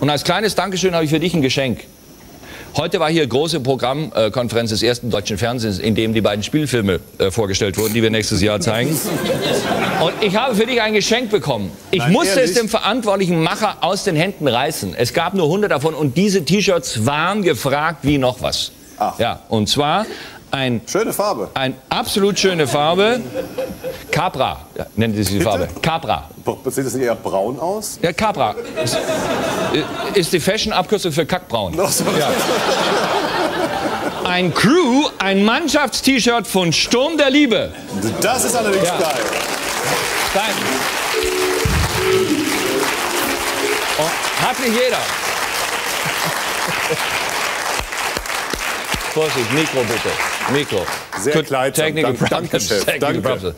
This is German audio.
Und als kleines Dankeschön habe ich für dich ein Geschenk. Heute war hier große Programmkonferenz des ersten deutschen Fernsehens, in dem die beiden Spielfilme äh, vorgestellt wurden, die wir nächstes Jahr zeigen. Und ich habe für dich ein Geschenk bekommen. Ich Nein, musste ehrlich? es dem verantwortlichen Macher aus den Händen reißen. Es gab nur 100 davon und diese T-Shirts waren gefragt wie noch was. Ach. Ja, und zwar ein Schöne Farbe. ein absolut schöne Farbe. Capra, ja, nennt sie die Farbe. Capra. Sieht das nicht eher braun aus? Ja, Capra. Ist, ist die Fashion-Abkürzung für Kackbraun. Ach so. Ja. Ein Crew, ein Mannschafts-T-Shirt von Sturm der Liebe. Das ist allerdings Ja. geil. Stein. Und hat nicht jeder. Vorsicht, Mikro bitte. Mikro. Sehr. Technical Dank- danke. Chef. Technical Danke.